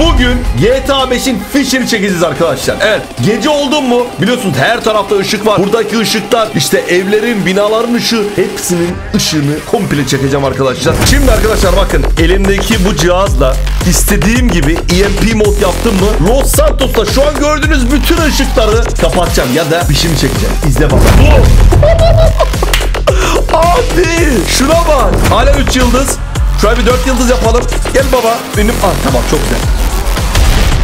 Bugün GTA 5'in fişini çekeceğiz arkadaşlar. Evet gece oldu mu biliyorsunuz her tarafta ışık var. Buradaki ışıklar işte evlerin binaların ışığı hepsinin ışığını komple çekeceğim arkadaşlar. Şimdi arkadaşlar bakın elimdeki bu cihazla istediğim gibi EMP mod yaptım mı Los Santos'ta şu an gördüğünüz bütün ışıkları kapatacağım ya da fişimi çekeceğim. İzle bak. Abi şuna bak. Hala 3 yıldız. Şöyle bir 4 yıldız yapalım. Gel baba. Benim ah tamam çok güzel.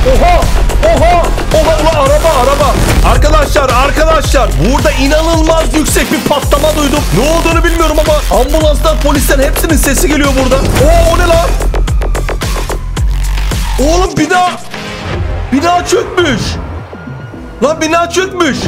Oha! Oha! Oha ulan araba araba. Arkadaşlar arkadaşlar burada inanılmaz yüksek bir patlama duydum. Ne olduğunu bilmiyorum ama ambulanslar polisler hepsinin sesi geliyor burada. Oo o ne lan? Oğlum bina bina çökmüş. Lan bina çökmüş.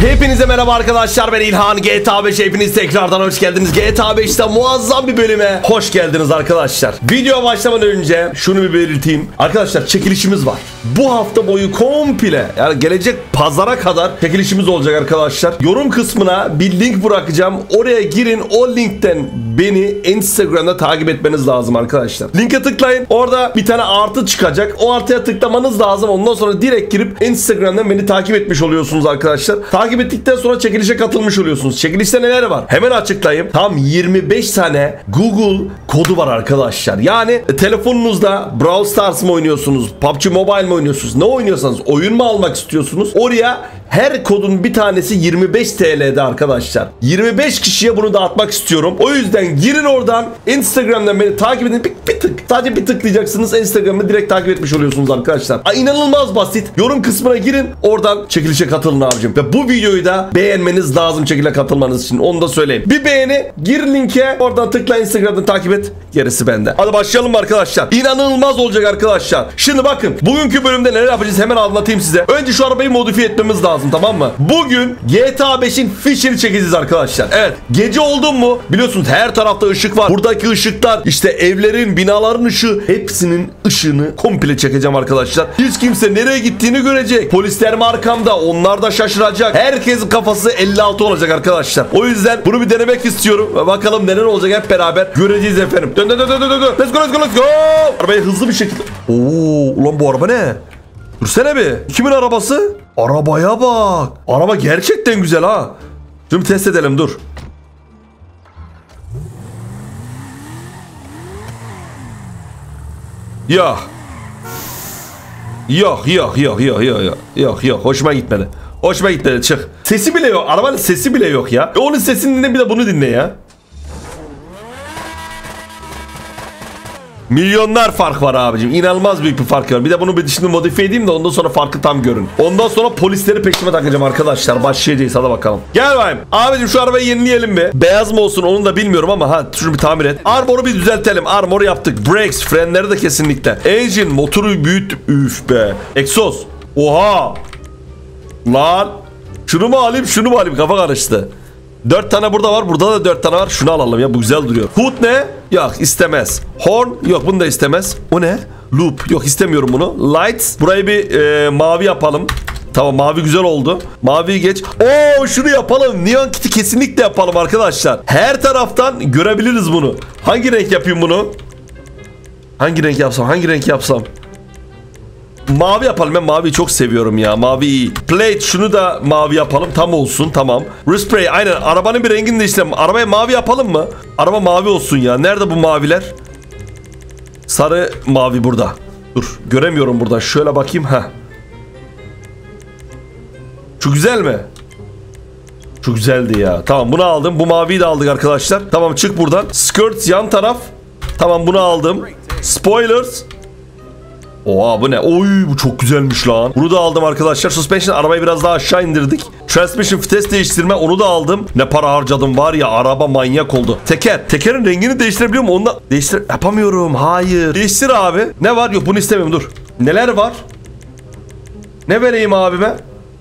Hepinize merhaba arkadaşlar ben İlhan. GTA 5 hepiniz tekrardan hoş geldiniz. GTA 5'te muazzam bir bölüme hoş geldiniz arkadaşlar. Video başlamadan önce şunu bir belirteyim. Arkadaşlar çekilişimiz var Bu hafta boyu komple yani gelecek pazara kadar çekilişimiz olacak arkadaşlar Yorum kısmına bir link bırakacağım oraya girin o linkten beni Instagram'da takip etmeniz lazım arkadaşlar Linke tıklayın orada bir tane artı çıkacak o artıya tıklamanız lazım ondan sonra direkt girip Instagram'dan beni takip etmiş oluyorsunuz arkadaşlar Takip ettikten sonra çekilişe katılmış oluyorsunuz. Çekilişte neler var? Hemen açıklayayım. Tam 25 tane Google kodu var arkadaşlar. Yani e, telefonunuzda Brawl Stars mı oynuyorsunuz? PUBG Mobile mi oynuyorsunuz? Ne oynuyorsanız oyun mu almak istiyorsunuz? Oraya her kodun bir tanesi 25 TL'de arkadaşlar. 25 kişiye bunu dağıtmak istiyorum. O yüzden girin oradan Instagram'dan beni takip edin. Bir, bir tık. Sadece bir tıklayacaksınız. Instagram'ı direkt takip etmiş oluyorsunuz arkadaşlar. Aa, inanılmaz basit. Yorum kısmına girin. Oradan çekilişe katılın abicim. Ve bu videoyu da beğenmeniz lazım çekile katılmanız için. Onu da söyleyeyim. Bir beğeni. Gir linke. Oradan tıkla Instagram'dan takip et. Gerisi bende. Hadi başlayalım arkadaşlar? İnanılmaz olacak arkadaşlar. Şimdi bakın. Bugünkü bölümde neler yapacağız hemen anlatayım size. Önce şu arabayı modifiye etmemiz lazım tamam mı? Bugün GTA 5'in fişini çekeceğiz arkadaşlar. Evet. Gece oldu mu biliyorsunuz her tarafta ışık var. Buradaki ışıklar işte evlerin, binaların ışığı hepsinin ışığını komple çekeceğim arkadaşlar. Hiç kimse nereye gittiğini görecek. Polisler mi arkamda? Onlar da şaşıracak. Herkesin kafası 56 olacak arkadaşlar. O yüzden bunu bir denemek istiyorum. Bakalım neler olacak hep beraber göreceğiz efendim. Dön dön dön dön dön. Let's go let's go let's go. Arabayı hızlı bir şekilde. Oo ulan bu araba ne? Dursene bir. Kimin arabası? Arabaya bak. Araba gerçekten güzel ha. Şimdi test edelim dur. Ya. Yok yok yok yok yok yok yok yok hoşuma gitmedi. Hoşuma gitmedi çık. Sesi bile yok. Arabanın sesi bile yok ya. E onun sesini dinle bir de bunu dinle ya. Milyonlar fark var abicim. İnanılmaz büyük bir fark var. Bir de bunu bir şimdi modifiye edeyim de ondan sonra farkı tam görün. Ondan sonra polisleri peşime takacağım arkadaşlar. Başlayacağız hadi bakalım. Gel bayım. Abicim şu arabayı yenileyelim mi? Beyaz mı olsun onu da bilmiyorum ama ha şunu bir tamir et. Armor'u bir düzeltelim. Armor'u yaptık. Brakes, frenleri de kesinlikle. Engine, motoru büyüt. Üf be. Egzoz. Oha. Lan. Şunu mu alayım şunu mu alayım kafa karıştı. Dört tane burada var. Burada da dört tane var. Şunu alalım ya. Bu güzel duruyor. Hood ne? Yok istemez. Horn? Yok bunu da istemez. O ne? Loop. Yok istemiyorum bunu. Lights. Burayı bir e, mavi yapalım. Tamam mavi güzel oldu. Maviyi geç. Oo şunu yapalım. Neon Kitty kesinlikle yapalım arkadaşlar. Her taraftan görebiliriz bunu. Hangi renk yapayım bunu? Hangi renk yapsam? Hangi renk yapsam? Mavi yapalım. Ben maviyi çok seviyorum ya. Mavi iyi. Plate şunu da mavi yapalım. Tam olsun. Tamam. Respray aynen. Arabanın bir rengini değiştirelim. Arabaya mavi yapalım mı? Araba mavi olsun ya. Nerede bu maviler? Sarı mavi burada. Dur. Göremiyorum burada. Şöyle bakayım. ha. Şu güzel mi? Şu güzeldi ya. Tamam bunu aldım. Bu maviyi de aldık arkadaşlar. Tamam çık buradan. Skirts yan taraf. Tamam bunu aldım. Spoilers. Oha bu ne? Oy bu çok güzelmiş lan. Bunu da aldım arkadaşlar. Suspension arabayı biraz daha aşağı indirdik. Transmission vites değiştirme onu da aldım. Ne para harcadım var ya araba manyak oldu. Teker. Tekerin rengini değiştirebiliyor mu? Onunla değiştir yapamıyorum. Hayır. Değiştir abi. Ne var? Yok bunu istemiyorum dur. Neler var? Ne vereyim abime?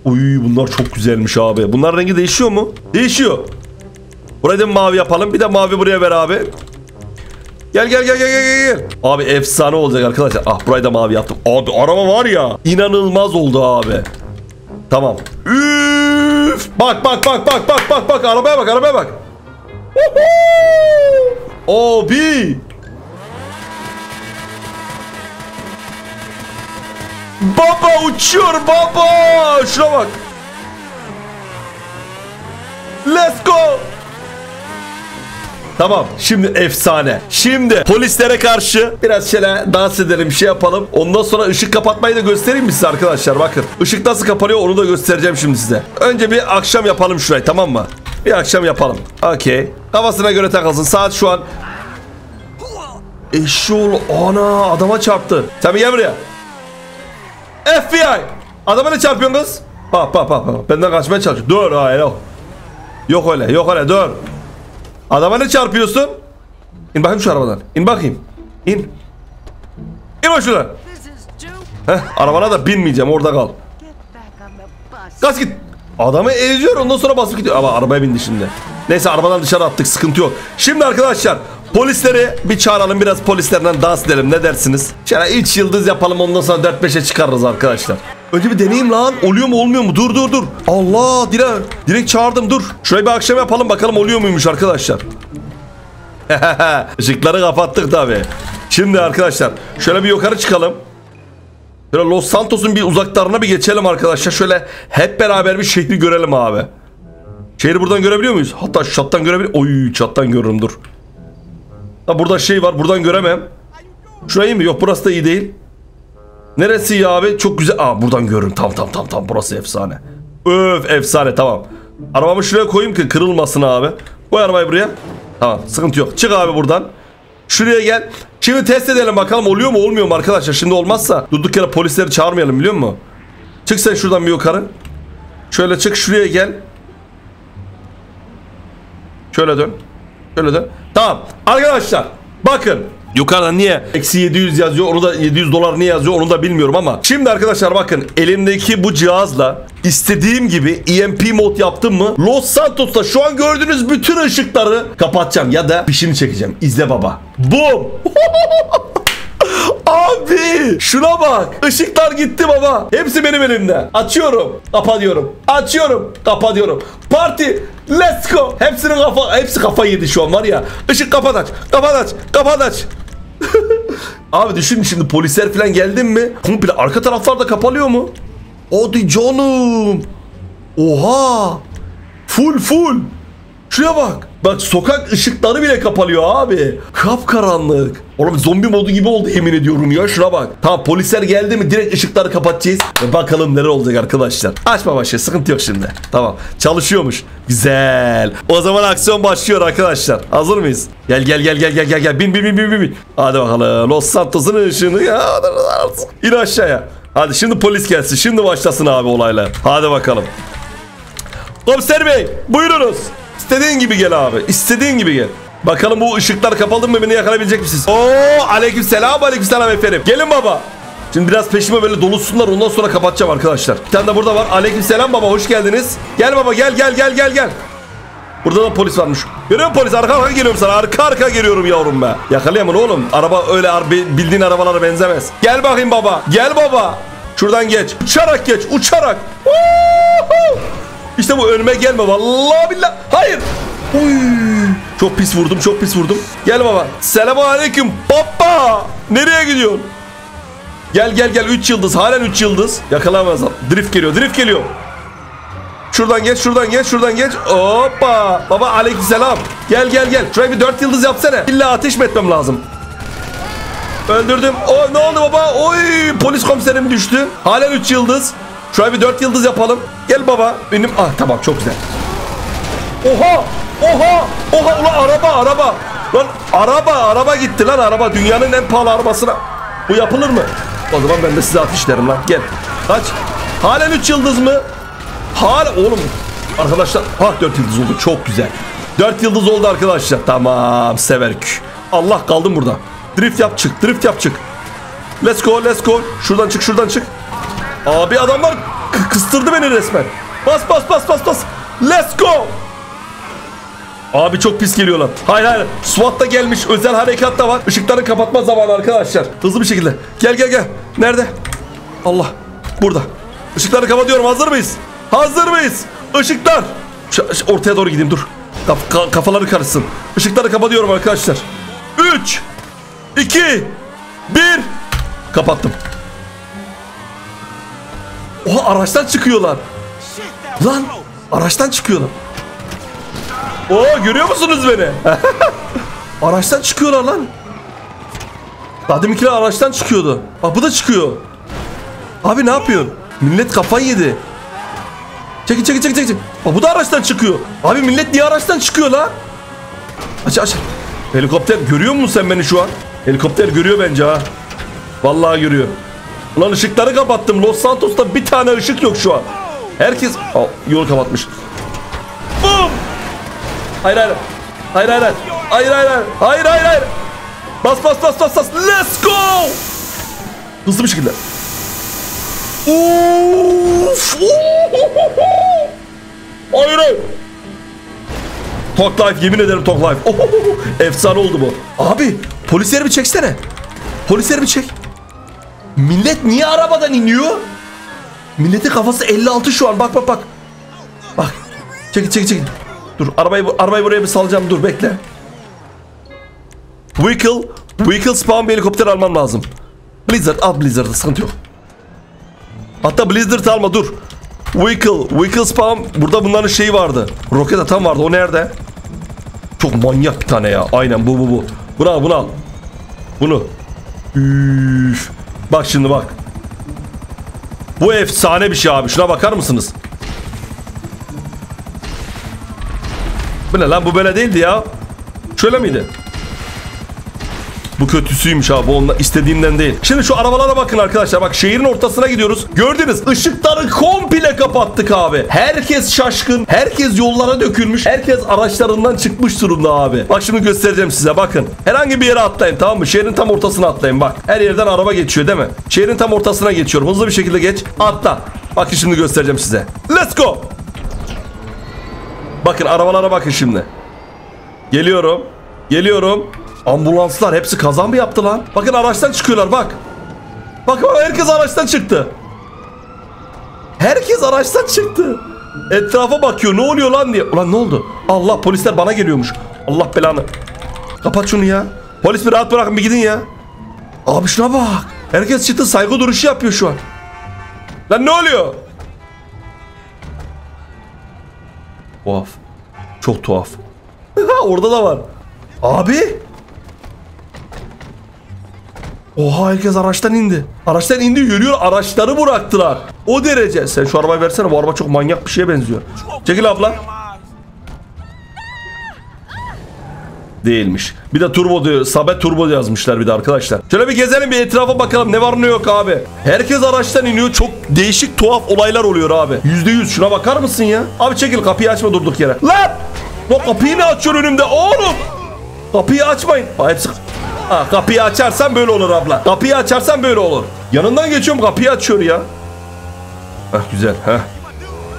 Uy bunlar çok güzelmiş abi. Bunlar rengi değişiyor mu? Değişiyor. Burayı da mavi yapalım. Bir de mavi buraya ver abi. Gel gel gel gel gel gel. Abi efsane olacak arkadaşlar. Ah burayı da mavi yaptım. Abi araba var ya. inanılmaz oldu abi. Tamam. Üf. Bak bak bak bak bak bak bak arabaya bak arabaya bak. Abi. Baba uçuyor baba. Şuna bak. Let's go. Tamam şimdi efsane. Şimdi polislere karşı biraz şöyle dans edelim şey yapalım. Ondan sonra ışık kapatmayı da göstereyim mi size arkadaşlar bakın. Işık nasıl kapanıyor onu da göstereceğim şimdi size. Önce bir akşam yapalım şurayı tamam mı? Bir akşam yapalım. Okey. Kafasına göre takılsın. Saat şu an Eşşoğlu ana adama çarptı. Sen bir gel buraya. FBI. Adama ne çarpıyorsun kız? Bak bak bak bak. Benden kaçmaya çalışıyor. Dur hayır. Yok öyle yok öyle dur. Adama ne çarpıyorsun? İn bakayım şu arabadan. İn bakayım. İn. İn o şuradan. Heh, arabana da binmeyeceğim orada kal. Gaz git. Adamı eziyor ondan sonra basıp gidiyor. Ama arabaya bindi şimdi. Neyse arabadan dışarı attık sıkıntı yok. Şimdi arkadaşlar polisleri bir çağıralım biraz polislerden dans edelim ne dersiniz? Şöyle 3 yıldız yapalım ondan sonra 4-5'e çıkarırız arkadaşlar. Önce bir deneyeyim lan. Oluyor mu olmuyor mu? Dur dur dur. Allah direkt, direkt çağırdım dur. Şurayı bir akşam yapalım bakalım oluyor muymuş arkadaşlar. Işıkları kapattık tabi. Şimdi arkadaşlar şöyle bir yukarı çıkalım. Böyle Los Santos'un bir uzaklarına bir geçelim arkadaşlar. Şöyle hep beraber bir şehri görelim abi. Şehri buradan görebiliyor muyuz? Hatta şu çattan görebiliyor Oy çattan görürüm dur. Ha burada şey var buradan göremem. Şurayı mi? Yok burası da iyi değil. Neresi iyi abi? Çok güzel. Aa buradan görürüm. Tam tam tam tam burası efsane. Öf efsane tamam. Arabamı şuraya koyayım ki kırılmasın abi. Koy arabayı buraya. Tamam sıkıntı yok. Çık abi buradan. Şuraya gel. Şimdi test edelim bakalım oluyor mu olmuyor mu arkadaşlar. Şimdi olmazsa durduk yere polisleri çağırmayalım biliyor musun? Çık sen şuradan bir yukarı. Şöyle çık şuraya gel. Şöyle dön. Şöyle dön. Tamam. Arkadaşlar bakın. Yukarıda niye eksi 700 yazıyor onu da 700 dolar niye yazıyor onu da bilmiyorum ama Şimdi arkadaşlar bakın elimdeki bu cihazla istediğim gibi EMP mod yaptım mı Los Santos'ta şu an gördüğünüz bütün ışıkları kapatacağım ya da fişini çekeceğim İzle baba Boom Abi şuna bak. Işıklar gitti baba. Hepsi benim elimde. Açıyorum. Kapatıyorum. Açıyorum. Kapatıyorum. Parti. Let's go. Hepsinin kafa hepsi kafa yedi şu an var ya. Işık kapat aç. Kapat aç. Kapat aç. Abi düşün şimdi polisler falan geldi mi? Komple arka taraflar da kapalıyor mu? Hadi canım. Oha. Full full. Şuraya bak. Bak sokak ışıkları bile kapalıyor abi. Kapkaranlık. Oğlum zombi modu gibi oldu yemin ediyorum ya. Şuna bak. Tamam polisler geldi mi direkt ışıkları kapatacağız. Ve bakalım neler olacak arkadaşlar. Açma başı sıkıntı yok şimdi. Tamam çalışıyormuş. Güzel. O zaman aksiyon başlıyor arkadaşlar. Hazır mıyız? Gel gel gel gel gel gel gel. Bin bin bin bin. bin. Hadi bakalım. Los Santos'un ışığını ya. İn aşağıya. Hadi şimdi polis gelsin. Şimdi başlasın abi olaylar. Hadi bakalım. Komiser bey buyurunuz. İstediğin gibi gel abi. İstediğin gibi gel. Bakalım bu ışıklar kapalı mı beni yakalayabilecek misiniz? Oo aleyküm selam aleyküm selam efendim. Gelin baba. Şimdi biraz peşime böyle dolusunlar ondan sonra kapatacağım arkadaşlar. Bir tane de burada var. Aleyküm selam baba hoş geldiniz. Gel baba gel gel gel gel gel. Burada da polis varmış. Görüyor musun polis? Arka arka geliyorum sana. Arka arka geliyorum yavrum be. Yakalayamın oğlum. Araba öyle bildiğin arabalara benzemez. Gel bakayım baba. Gel baba. Şuradan geç. Uçarak geç. Uçarak. İşte bu önüme gelme vallahi billah. Hayır. Uy. Çok pis vurdum, çok pis vurdum. Gel baba. Selamun aleyküm baba. Nereye gidiyorsun? Gel gel gel 3 yıldız. Halen 3 yıldız. Yakalamaz. Drift geliyor, drift geliyor. Şuradan geç, şuradan geç, şuradan geç. Hoppa. Baba aleykümselam. Gel gel gel. Şuraya bir 4 yıldız yapsana. İlla ateş mi etmem lazım? Öldürdüm. O ne oldu baba? Oy polis komiserim düştü. Halen 3 yıldız. Şuraya bir 4 yıldız yapalım. Gel baba. Benim ah tamam çok güzel. Oha! Oha! Oha ulan araba araba. Lan araba araba gitti lan araba. Dünyanın en pahalı arabasına. Bu yapılır mı? O zaman ben de size ateşlerim lan. Gel. Kaç? Halen 3 yıldız mı? Hala oğlum. Arkadaşlar ha 4 yıldız oldu. Çok güzel. 4 yıldız oldu arkadaşlar. Tamam severk. Allah kaldım burada. Drift yap çık. Drift yap çık. Let's go let's go. Şuradan çık şuradan çık. Abi adamlar kıstırdı beni resmen. Bas bas bas bas bas. Let's go. Abi çok pis geliyorlar. Hayır hayır. SWAT da gelmiş. Özel harekat da var. Işıkları kapatma zamanı arkadaşlar. Hızlı bir şekilde. Gel gel gel. Nerede? Allah. Burada. Işıkları kapatıyorum. Hazır mıyız? Hazır mıyız? Işıklar. Ortaya doğru gideyim dur. Ka- kafaları karışsın. Işıkları kapatıyorum arkadaşlar. 3 2 1 Kapattım. Oha araçtan çıkıyorlar. Lan araçtan çıkıyorlar. Oo görüyor musunuz beni? araçtan çıkıyorlar lan. Daha deminkiler araçtan çıkıyordu. Bak bu da çıkıyor. Abi ne yapıyorsun? Millet kafayı yedi. Çekil çekil çekil çekil. Bak bu da araçtan çıkıyor. Abi millet niye araçtan çıkıyor lan? Aç aç. Helikopter görüyor musun sen beni şu an? Helikopter görüyor bence ha. Vallahi görüyor. Ulan ışıkları kapattım. Los Santos'ta bir tane ışık yok şu an. Herkes Aa, yolu kapatmış. Hayır hayır. Hayır hayır hayır. Hayır hayır hayır. Hayır hayır hayır. Bas bas bas bas bas. Let's go. Hızlı bir şekilde. Uf! Hayır hayır. Talk Life yemin ederim Talk Life. Ohohoho, Efsane oldu bu. Abi polisleri bir çeksene. Polisleri bir çek. Millet niye arabadan iniyor? Milletin kafası 56 şu an. Bak bak bak. Bak. Çekil çekil çekil. Dur arabayı arabayı buraya bir salacağım. Dur bekle. Vehicle Vehicle spawn bir helikopter almam lazım. Blizzard al Blizzard'ı sıkıntı yok. Hatta Blizzard alma dur. Vehicle, Vehicle Spam. Burada bunların şeyi vardı. Roket atan vardı. O nerede? Çok manyak bir tane ya. Aynen bu bu bu. Bunu al bunu al. Bunu. Üf. Bak şimdi bak. Bu efsane bir şey abi. Şuna bakar mısınız? Bu ne lan? Bu böyle değildi ya. Şöyle miydi? Bu kötüsüymüş abi. Onunla istediğimden değil. Şimdi şu arabalara bakın arkadaşlar. Bak şehrin ortasına gidiyoruz. Gördünüz ışıkları komple kapattık abi. Herkes şaşkın. Herkes yollara dökülmüş. Herkes araçlarından çıkmış durumda abi. Bak şimdi göstereceğim size bakın. Herhangi bir yere atlayın tamam mı? Şehrin tam ortasına atlayın bak. Her yerden araba geçiyor değil mi? Şehrin tam ortasına geçiyorum. Hızlı bir şekilde geç. Atla. Bakın şimdi göstereceğim size. Let's go. Bakın arabalara bakın şimdi. Geliyorum. Geliyorum. Ambulanslar hepsi kaza mı yaptı lan? Bakın araçtan çıkıyorlar bak. Bak bak herkes araçtan çıktı. Herkes araçtan çıktı. Etrafa bakıyor ne oluyor lan diye. Ulan ne oldu? Allah polisler bana geliyormuş. Allah belanı. Kapat şunu ya. Polis bir rahat bırakın bir gidin ya. Abi şuna bak. Herkes çıktı saygı duruşu yapıyor şu an. Lan ne oluyor? Tuhaf. Çok tuhaf. Orada da var. Abi. Oha herkes araçtan indi. Araçtan indi yürüyor araçları bıraktılar. O derece. Sen şu arabayı versene bu araba çok manyak bir şeye benziyor. Çekil abla. Değilmiş. Bir de turbo diyor. Sabet turbo yazmışlar bir de arkadaşlar. Şöyle bir gezelim bir etrafa bakalım ne var ne yok abi. Herkes araçtan iniyor. Çok değişik tuhaf olaylar oluyor abi. Yüzde yüz şuna bakar mısın ya? Abi çekil kapıyı açma durduk yere. Lan! Lan kapıyı ne açıyor önümde oğlum? Kapıyı açmayın. Aa, hepsi... Ha, kapıyı açarsan böyle olur abla. Kapıyı açarsan böyle olur. Yanından geçiyorum kapıyı açıyor ya. Heh, güzel. Heh.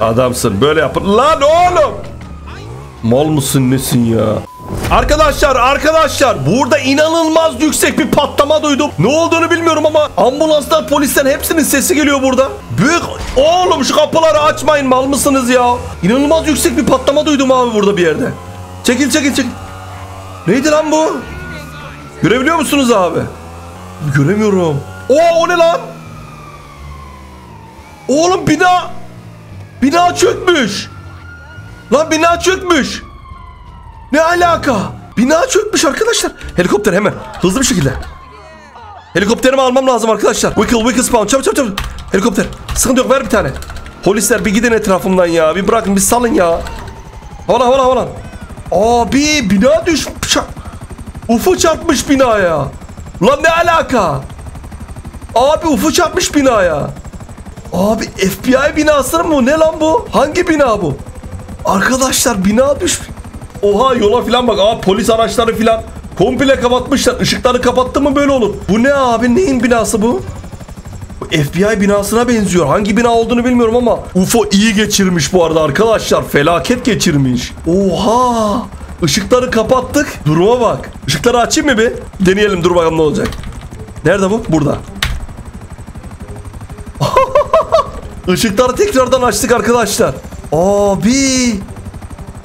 Adamsın. Böyle yapın. Lan oğlum. Mal mısın nesin ya? Arkadaşlar arkadaşlar burada inanılmaz yüksek bir patlama duydum. Ne olduğunu bilmiyorum ama ambulanslar polisler hepsinin sesi geliyor burada. Büyük oğlum şu kapıları açmayın mal mısınız ya? İnanılmaz yüksek bir patlama duydum abi burada bir yerde. Çekil çekil çekil. Neydi lan bu? Görebiliyor musunuz abi? Göremiyorum. Oo o ne lan? Oğlum bina bina çökmüş. Lan bina çökmüş. Ne alaka? Bina çökmüş arkadaşlar. Helikopter hemen hızlı bir şekilde. Helikopterimi almam lazım arkadaşlar. Wiggle wiggle spawn çabuk çabuk çabuk. Helikopter. Sıkıntı yok ver bir tane. Polisler bir gidin etrafımdan ya. Bir bırakın bir salın ya. Havalan havalan havalan. Abi bina düşmüş. Ufu çarpmış binaya. Lan ne alaka? Abi ufu çarpmış binaya. Abi FBI binası mı? Ne lan bu? Hangi bina bu? Arkadaşlar bina düş. Oha yola filan bak. Aa polis araçları filan. Komple kapatmışlar. Işıkları kapattı mı böyle olur. Bu ne abi? Neyin binası bu? FBI binasına benziyor. Hangi bina olduğunu bilmiyorum ama UFO iyi geçirmiş bu arada arkadaşlar. Felaket geçirmiş. Oha! Işıkları kapattık. Duruma bak. Işıkları açayım mı bir? Deneyelim dur bakalım ne olacak. Nerede bu? Burada. Işıkları tekrardan açtık arkadaşlar. Abi.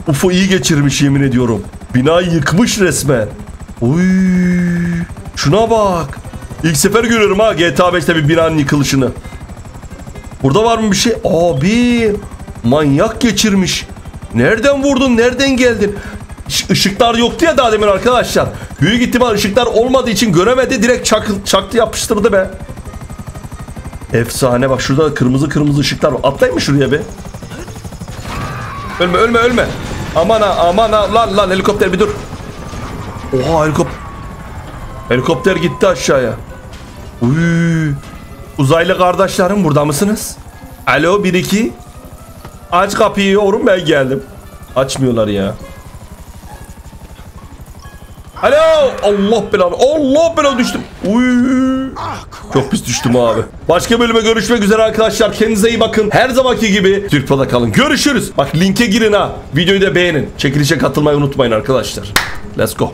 UFO iyi geçirmiş yemin ediyorum. Binayı yıkmış resmen. Uy. Şuna bak. İlk sefer görüyorum ha GTA 5'te bir binanın yıkılışını. Burada var mı bir şey? Abi manyak geçirmiş. Nereden vurdun? Nereden geldin? Iş- Işıklar yoktu ya daha demin arkadaşlar. Büyük ihtimal ışıklar olmadığı için göremedi. Direkt çak, çaktı yapıştırdı be. Efsane bak şurada kırmızı kırmızı ışıklar var. Atlayın mı şuraya be? Ölme ölme ölme. Aman ha aman ha lan lan helikopter bir dur. Oha helikopter. Helikopter gitti aşağıya. Uy. Uzaylı kardeşlerim burada mısınız? Alo 1 2. Aç kapıyı yorum ben geldim. Açmıyorlar ya. Alo! Allah belanı. Allah belanı düştüm. Uy. Çok pis düştüm abi. Başka bölüme görüşmek üzere arkadaşlar. Kendinize iyi bakın. Her zamanki gibi Türkpa'da kalın. Görüşürüz. Bak linke girin ha. Videoyu da beğenin. Çekilişe katılmayı unutmayın arkadaşlar. Let's go.